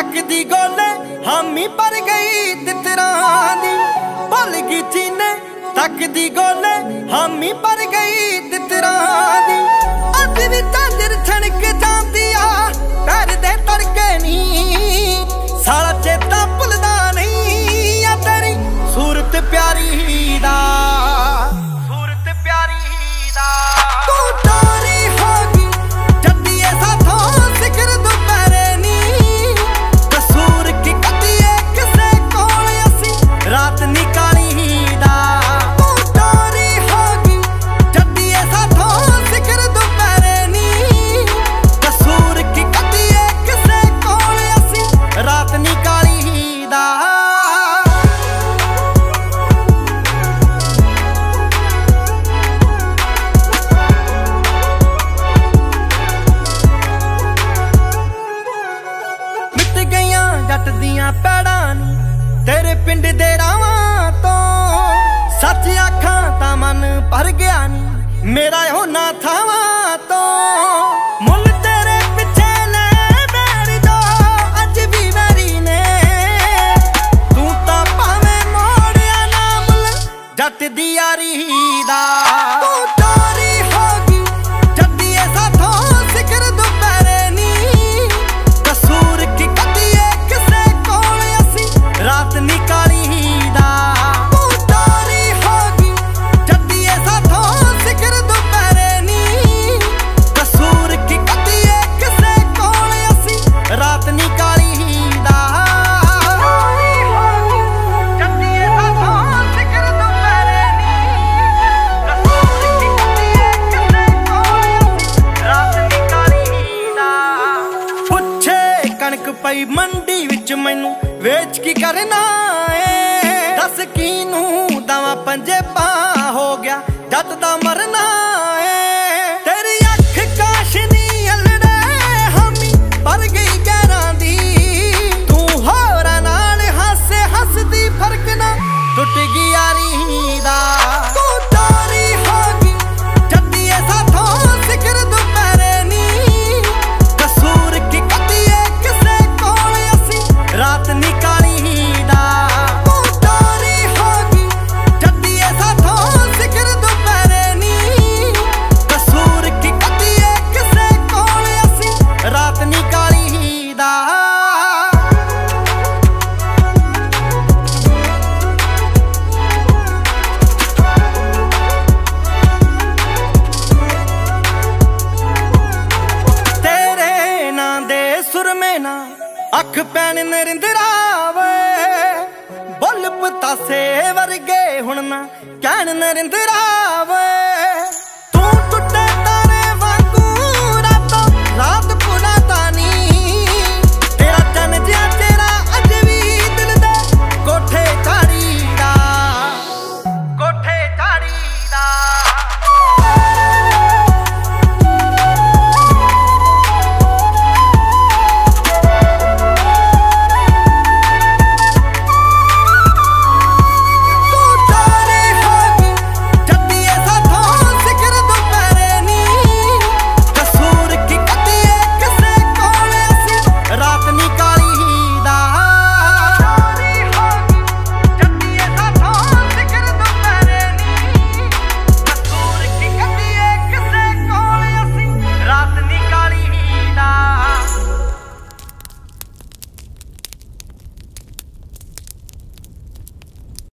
ਲੱਗਦੀ ਗੋਲੇ ਹਾਮੀ ਪਰ ਗਈ ਤਿਤਰਾਂ ਦੀ ਭੁੱਲ ਗਈ ਚੀਨੇ ਤੱਕਦੀ ਗੋਲੇ ਹਾਮੀ ਪਰ ਗਈ ਤਿਤਰਾਂ ਦੀ ਅੱਜ ਵੀ ਚੰਦ ਮੇਰਾ ਹੋਣਾ ਥਾਵਾਂ ਤੋਂ ਲੱਗ ਪਈ ਮੰਡੀ ਵਿੱਚ ਮੈਨੂੰ ਵੇਚ ਕੀ ਕਰਨਾ ਏ? ਦੱਸ ਕੀ ਨੂੰ ਦਵਾ ਪੰਜੇ ਪਾ ਹੋ ਗਿਆ ਜੱਟ ਦਾ ਮਰਨਾ ਪਾਸੇ ਵਰਗੇ ਹੁਣ ਨਾ ਕਹਿਣ ਨਰਿੰਦਰਾਵ।